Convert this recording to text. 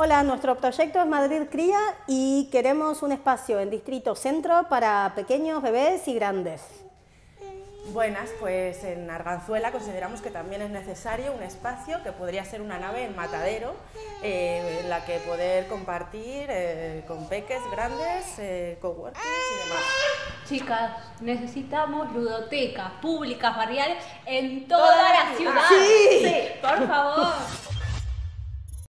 Hola, nuestro proyecto es Madrid Cría y queremos un espacio en Distrito Centro para pequeños, bebés y grandes. Buenas, pues en Arganzuela consideramos que también es necesario un espacio que podría ser una nave en matadero eh, en la que poder compartir eh, con peques grandes, eh, coworkers y demás. Chicas, necesitamos ludotecas públicas barriales en toda la ciudad. Sí. sí por favor.